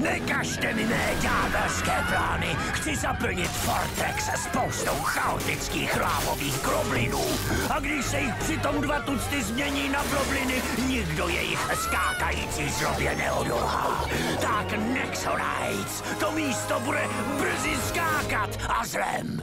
Nekažte mi mé ďábelské plány. Chci zaplnit Fortex se spoustou chaotických lávových groblinů. A když se jich přitom dva tucty změní na gobliny, nikdo jejich skákající zlobě neodolá. Tak Nexorites, to místo bude brzy skákat a zlem.